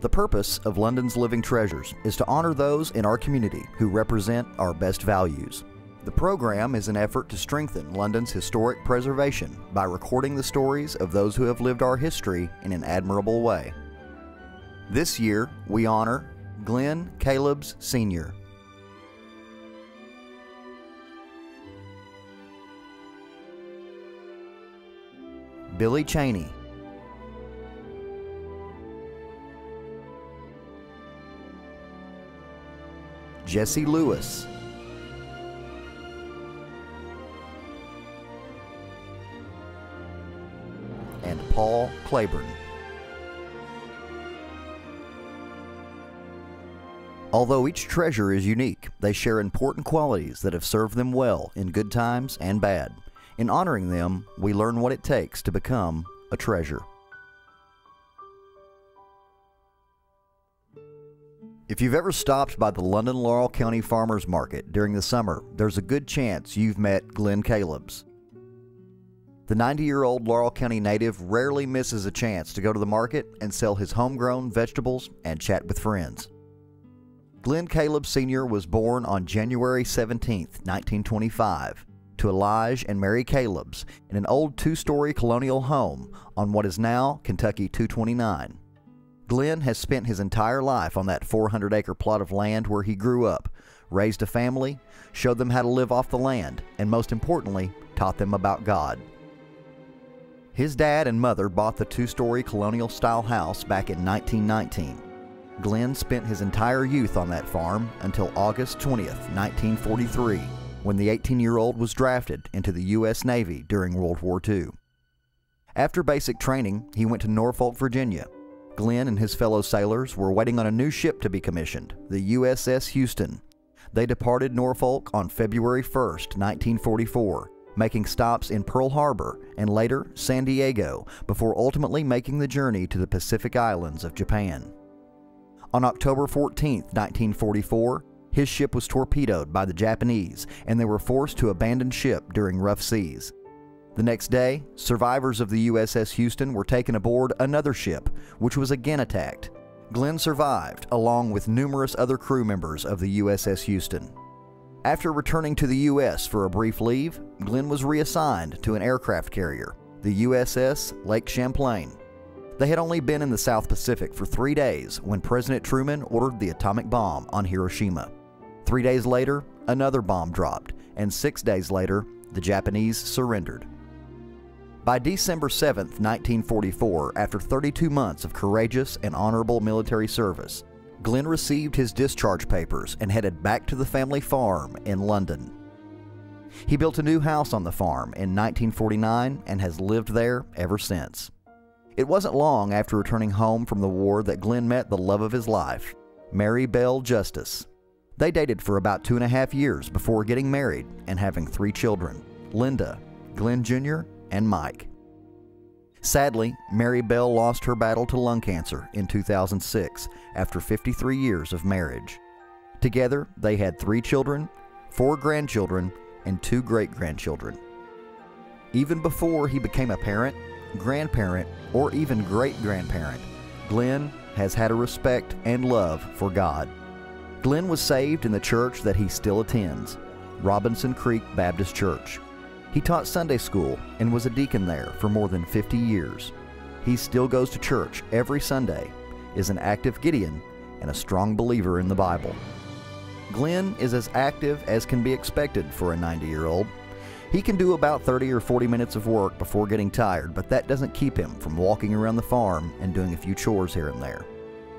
The purpose of London's Living Treasures is to honor those in our community who represent our best values. The program is an effort to strengthen London's historic preservation by recording the stories of those who have lived our history in an admirable way. This year, we honor Glenn Calebs Sr. Billy Cheney Jesse Lewis. And Paul Claiborne. Although each treasure is unique, they share important qualities that have served them well in good times and bad. In honoring them, we learn what it takes to become a treasure. If you've ever stopped by the London Laurel County Farmers Market during the summer, there's a good chance you've met Glenn Calebs. The 90 year old Laurel County native rarely misses a chance to go to the market and sell his homegrown vegetables and chat with friends. Glenn Caleb Sr. was born on January 17, 1925, to Elijah and Mary Calebs in an old two story colonial home on what is now Kentucky 229. Glenn has spent his entire life on that 400 acre plot of land where he grew up, raised a family, showed them how to live off the land, and most importantly, taught them about God. His dad and mother bought the two story colonial style house back in 1919. Glenn spent his entire youth on that farm until August 20th, 1943, when the 18 year old was drafted into the U.S. Navy during World War II. After basic training, he went to Norfolk, Virginia, Glenn and his fellow sailors were waiting on a new ship to be commissioned, the USS Houston. They departed Norfolk on February 1, 1944, making stops in Pearl Harbor and later San Diego before ultimately making the journey to the Pacific Islands of Japan. On October 14, 1944, his ship was torpedoed by the Japanese and they were forced to abandon ship during rough seas. The next day, survivors of the USS Houston were taken aboard another ship, which was again attacked. Glenn survived, along with numerous other crew members of the USS Houston. After returning to the U.S. for a brief leave, Glenn was reassigned to an aircraft carrier, the USS Lake Champlain. They had only been in the South Pacific for three days when President Truman ordered the atomic bomb on Hiroshima. Three days later, another bomb dropped, and six days later, the Japanese surrendered. By December 7, 1944, after 32 months of courageous and honorable military service, Glenn received his discharge papers and headed back to the family farm in London. He built a new house on the farm in 1949 and has lived there ever since. It wasn't long after returning home from the war that Glenn met the love of his life, Mary Bell Justice. They dated for about two and a half years before getting married and having three children Linda, Glenn Jr., and Mike. Sadly, Mary Bell lost her battle to lung cancer in 2006 after 53 years of marriage. Together, they had three children, four grandchildren, and two great grandchildren. Even before he became a parent, grandparent, or even great grandparent, Glenn has had a respect and love for God. Glenn was saved in the church that he still attends, Robinson Creek Baptist Church. He taught Sunday school and was a deacon there for more than 50 years. He still goes to church every Sunday, is an active Gideon, and a strong believer in the Bible. Glenn is as active as can be expected for a 90 year old. He can do about 30 or 40 minutes of work before getting tired, but that doesn't keep him from walking around the farm and doing a few chores here and there.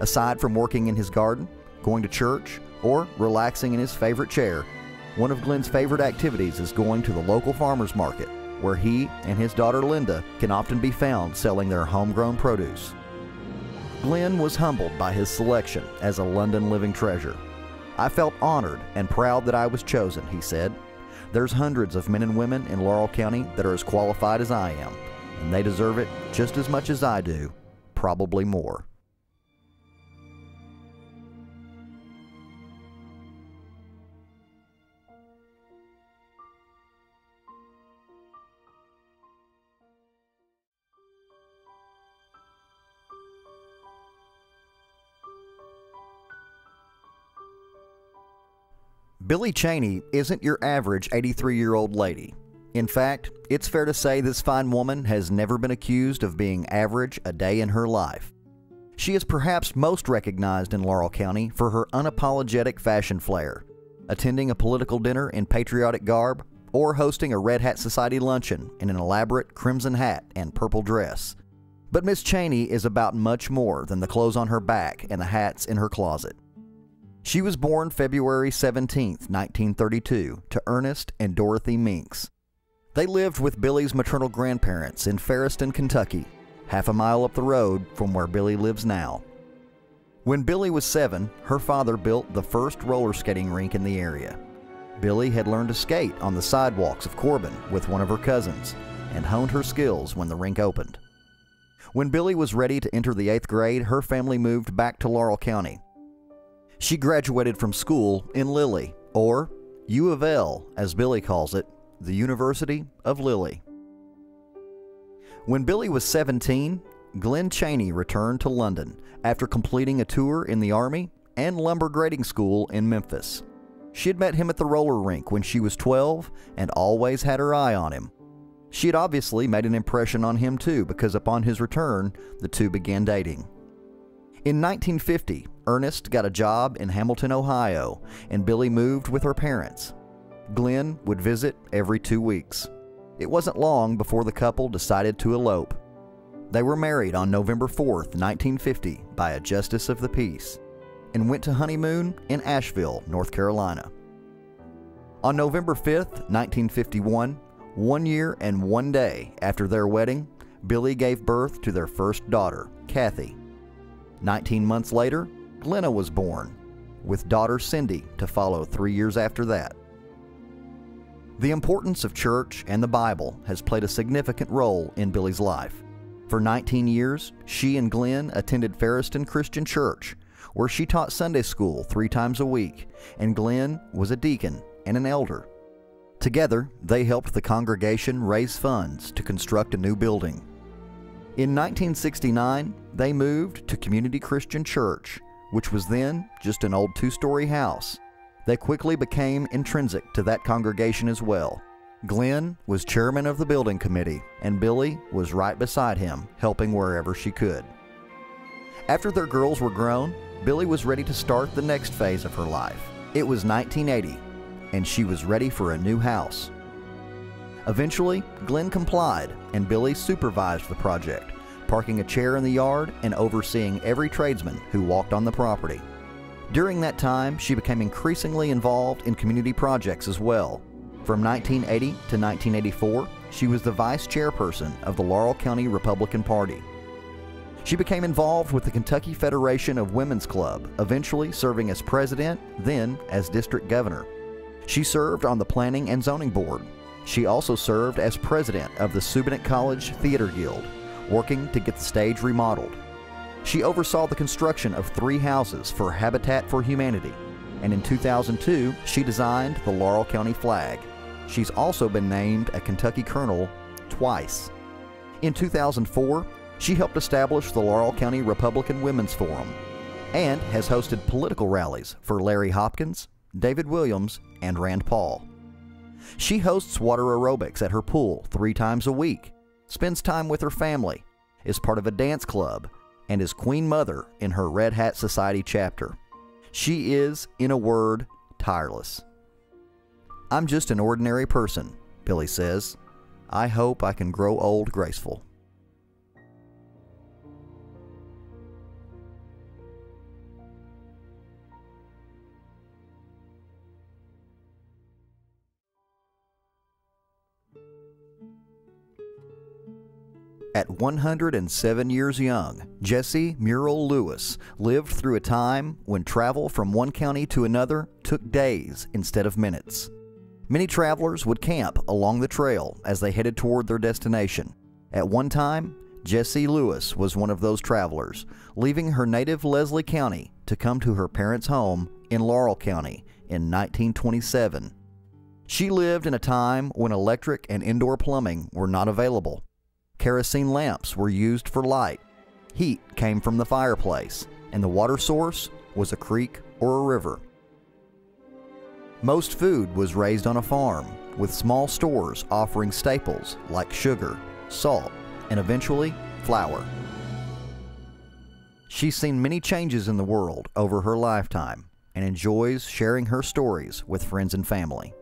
Aside from working in his garden, going to church, or relaxing in his favorite chair, one of Glenn's favorite activities is going to the local farmer's market, where he and his daughter Linda can often be found selling their homegrown produce. Glenn was humbled by his selection as a London living treasure. I felt honored and proud that I was chosen, he said. There's hundreds of men and women in Laurel County that are as qualified as I am, and they deserve it just as much as I do, probably more. Billy Cheney isn't your average 83 year old lady. In fact, it's fair to say this fine woman has never been accused of being average a day in her life. She is perhaps most recognized in Laurel County for her unapologetic fashion flair, attending a political dinner in patriotic garb, or hosting a Red Hat Society luncheon in an elaborate crimson hat and purple dress. But Miss Cheney is about much more than the clothes on her back and the hats in her closet. She was born February 17, 1932, to Ernest and Dorothy Minks. They lived with Billy's maternal grandparents in Fariston, Kentucky, half a mile up the road from where Billy lives now. When Billy was seven, her father built the first roller skating rink in the area. Billy had learned to skate on the sidewalks of Corbin with one of her cousins and honed her skills when the rink opened. When Billy was ready to enter the eighth grade, her family moved back to Laurel County she graduated from school in Lily, or U of L, as Billy calls it, the University of Lily. When Billy was 17, Glenn Cheney returned to London after completing a tour in the Army and lumber grading school in Memphis. She had met him at the roller rink when she was 12 and always had her eye on him. She had obviously made an impression on him too because upon his return, the two began dating. In 1950, Ernest got a job in Hamilton, Ohio, and Billy moved with her parents. Glenn would visit every two weeks. It wasn't long before the couple decided to elope. They were married on November 4, 1950, by a justice of the peace, and went to honeymoon in Asheville, North Carolina. On November 5, 1951, one year and one day after their wedding, Billy gave birth to their first daughter, Kathy. 19 months later, Glenna was born, with daughter Cindy to follow three years after that. The importance of church and the Bible has played a significant role in Billy's life. For 19 years, she and Glenn attended Fariston Christian Church, where she taught Sunday school three times a week, and Glenn was a deacon and an elder. Together, they helped the congregation raise funds to construct a new building. In 1969, they moved to Community Christian Church, which was then just an old two story house. They quickly became intrinsic to that congregation as well. Glenn was chairman of the building committee, and Billy was right beside him, helping wherever she could. After their girls were grown, Billy was ready to start the next phase of her life. It was 1980, and she was ready for a new house. Eventually, Glenn complied, and Billy supervised the project, parking a chair in the yard and overseeing every tradesman who walked on the property. During that time, she became increasingly involved in community projects as well. From 1980 to 1984, she was the vice chairperson of the Laurel County Republican Party. She became involved with the Kentucky Federation of Women's Club, eventually serving as president, then as district governor. She served on the Planning and Zoning Board, she also served as president of the Sue Bennett College Theater Guild, working to get the stage remodeled. She oversaw the construction of three houses for Habitat for Humanity, and in 2002, she designed the Laurel County flag. She's also been named a Kentucky Colonel twice. In 2004, she helped establish the Laurel County Republican Women's Forum and has hosted political rallies for Larry Hopkins, David Williams, and Rand Paul. She hosts water aerobics at her pool three times a week, spends time with her family, is part of a dance club, and is Queen Mother in her Red Hat Society chapter. She is, in a word, tireless. I'm just an ordinary person, Billy says. I hope I can grow old graceful. At 107 years young, Jesse Muriel Lewis lived through a time when travel from one county to another took days instead of minutes. Many travelers would camp along the trail as they headed toward their destination. At one time, Jesse Lewis was one of those travelers, leaving her native Leslie County to come to her parents' home in Laurel County in 1927. She lived in a time when electric and indoor plumbing were not available. Kerosene lamps were used for light. Heat came from the fireplace, and the water source was a creek or a river. Most food was raised on a farm, with small stores offering staples like sugar, salt, and eventually flour. She's seen many changes in the world over her lifetime and enjoys sharing her stories with friends and family.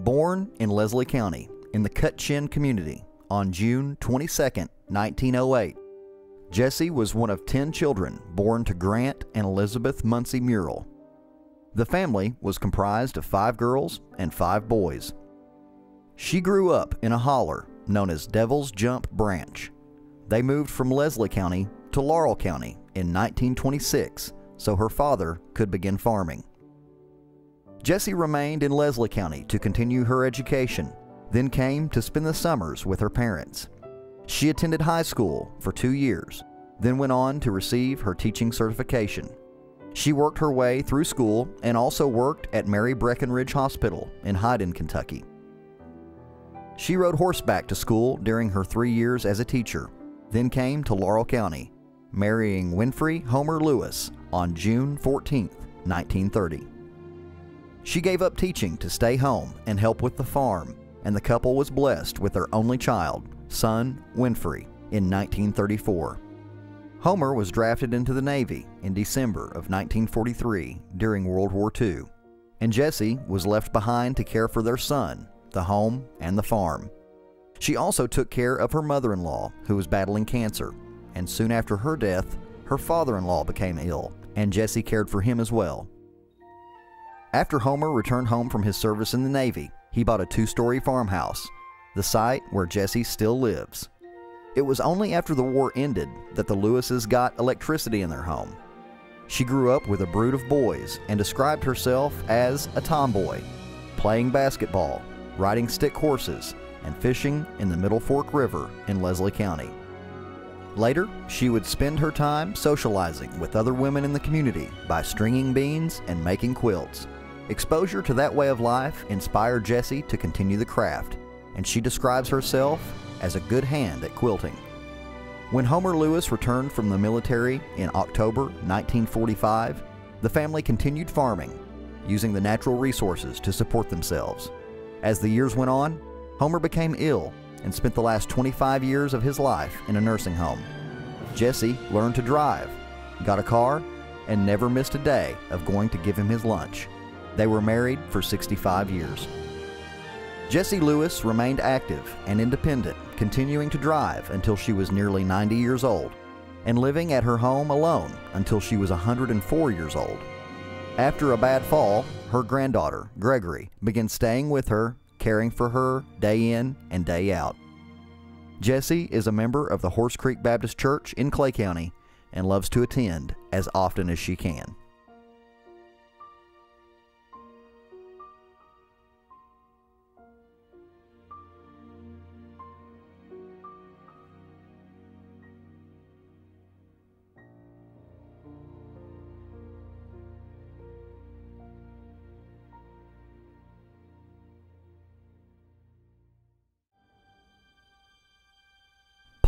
Born in Leslie County in the Cutshin community on June 22, 1908, Jesse was one of 10 children born to Grant and Elizabeth Muncie Murrell. The family was comprised of five girls and five boys. She grew up in a holler known as Devil's Jump Branch. They moved from Leslie County to Laurel County in 1926 so her father could begin farming. Jessie remained in Leslie County to continue her education, then came to spend the summers with her parents. She attended high school for two years, then went on to receive her teaching certification. She worked her way through school and also worked at Mary Breckinridge Hospital in Hyden, Kentucky. She rode horseback to school during her three years as a teacher, then came to Laurel County, marrying Winfrey Homer Lewis on June 14, 1930. She gave up teaching to stay home and help with the farm, and the couple was blessed with their only child, son Winfrey, in 1934. Homer was drafted into the Navy in December of 1943 during World War II, and Jessie was left behind to care for their son, the home, and the farm. She also took care of her mother in law, who was battling cancer, and soon after her death, her father in law became ill, and Jessie cared for him as well. After Homer returned home from his service in the Navy, he bought a two story farmhouse, the site where Jessie still lives. It was only after the war ended that the Lewises got electricity in their home. She grew up with a brood of boys and described herself as a tomboy, playing basketball, riding stick horses, and fishing in the Middle Fork River in Leslie County. Later, she would spend her time socializing with other women in the community by stringing beans and making quilts. Exposure to that way of life inspired Jessie to continue the craft, and she describes herself as a good hand at quilting. When Homer Lewis returned from the military in October 1945, the family continued farming, using the natural resources to support themselves. As the years went on, Homer became ill and spent the last 25 years of his life in a nursing home. Jessie learned to drive, got a car, and never missed a day of going to give him his lunch. They were married for 65 years. Jessie Lewis remained active and independent, continuing to drive until she was nearly 90 years old, and living at her home alone until she was 104 years old. After a bad fall, her granddaughter, Gregory, began staying with her, caring for her day in and day out. Jessie is a member of the Horse Creek Baptist Church in Clay County and loves to attend as often as she can.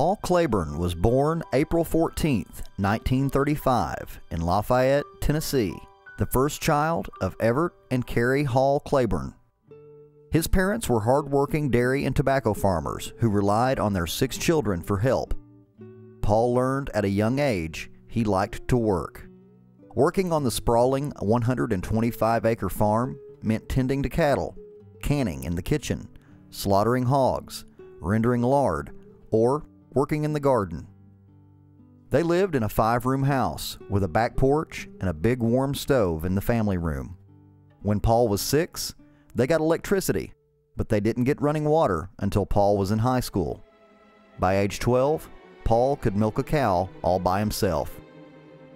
Paul Claiborne was born April 14, 1935, in Lafayette, Tennessee, the first child of Everett and Carrie Hall Claiborne. His parents were hard-working dairy and tobacco farmers who relied on their six children for help. Paul learned at a young age he liked to work. Working on the sprawling 125 acre farm meant tending to cattle, canning in the kitchen, slaughtering hogs, rendering lard, or working in the garden. They lived in a five room house with a back porch and a big warm stove in the family room. When Paul was six, they got electricity, but they didn't get running water until Paul was in high school. By age 12, Paul could milk a cow all by himself.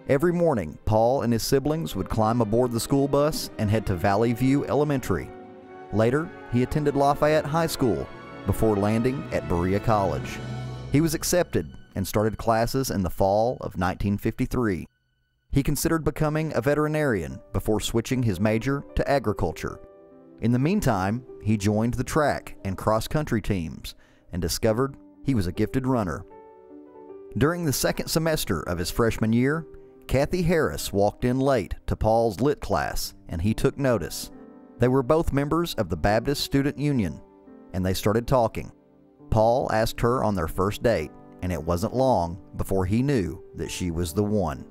Every morning, Paul and his siblings would climb aboard the school bus and head to Valley View Elementary. Later, he attended Lafayette High School before landing at Berea College. He was accepted and started classes in the fall of 1953. He considered becoming a veterinarian before switching his major to agriculture. In the meantime, he joined the track and cross country teams and discovered he was a gifted runner. During the second semester of his freshman year, Kathy Harris walked in late to Paul's lit class and he took notice. They were both members of the Baptist Student Union and they started talking. Paul asked her on their first date, and it wasn't long before he knew that she was the one.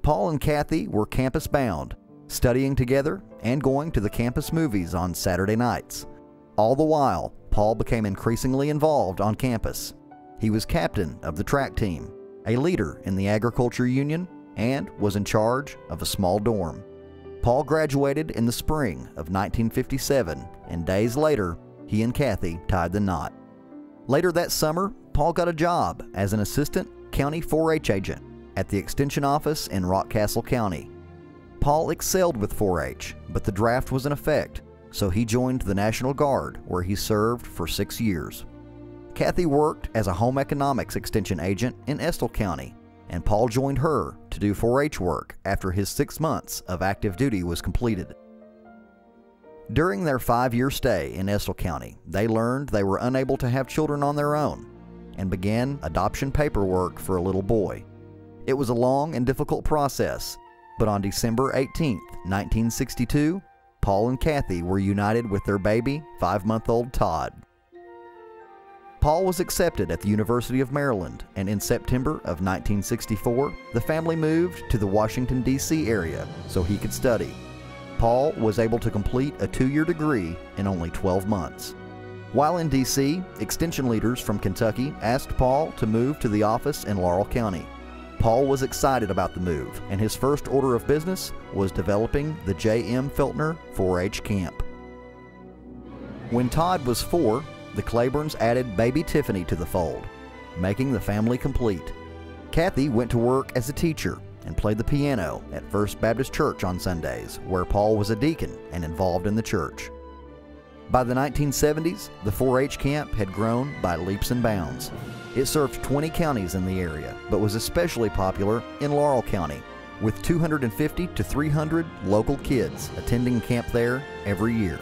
Paul and Kathy were campus bound, studying together and going to the campus movies on Saturday nights. All the while, Paul became increasingly involved on campus. He was captain of the track team, a leader in the agriculture union, and was in charge of a small dorm. Paul graduated in the spring of 1957, and days later, he and Kathy tied the knot. Later that summer, Paul got a job as an assistant county 4 H agent at the Extension Office in Rockcastle County. Paul excelled with 4 H, but the draft was in effect, so he joined the National Guard, where he served for six years. Kathy worked as a home economics extension agent in Estill County, and Paul joined her to do 4 H work after his six months of active duty was completed. During their five year stay in Estill County, they learned they were unable to have children on their own and began adoption paperwork for a little boy. It was a long and difficult process, but on December 18, 1962, Paul and Kathy were united with their baby, five month old Todd. Paul was accepted at the University of Maryland, and in September of 1964, the family moved to the Washington, D.C. area so he could study. Paul was able to complete a two year degree in only 12 months. While in D.C., extension leaders from Kentucky asked Paul to move to the office in Laurel County. Paul was excited about the move, and his first order of business was developing the J.M. Feltner 4 H camp. When Todd was four, the Claibornes added baby Tiffany to the fold, making the family complete. Kathy went to work as a teacher and played the piano at First Baptist Church on Sundays, where Paul was a deacon and involved in the church. By the 1970s, the 4 H camp had grown by leaps and bounds. It served 20 counties in the area, but was especially popular in Laurel County, with 250 to 300 local kids attending camp there every year.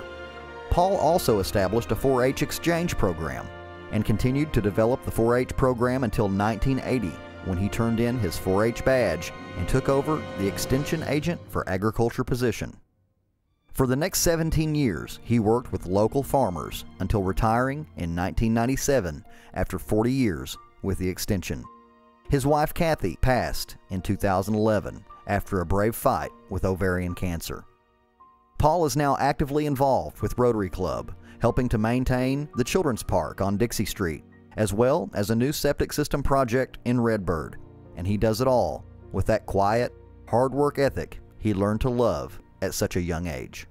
Paul also established a 4 H exchange program and continued to develop the 4 H program until 1980 when he turned in his 4 H badge and took over the Extension Agent for Agriculture position. For the next 17 years, he worked with local farmers until retiring in 1997 after 40 years with the extension. His wife Kathy passed in 2011 after a brave fight with ovarian cancer. Paul is now actively involved with Rotary Club, helping to maintain the Children's Park on Dixie Street as well as a new septic system project in Redbird. And he does it all with that quiet, hard work ethic he learned to love at such a young age.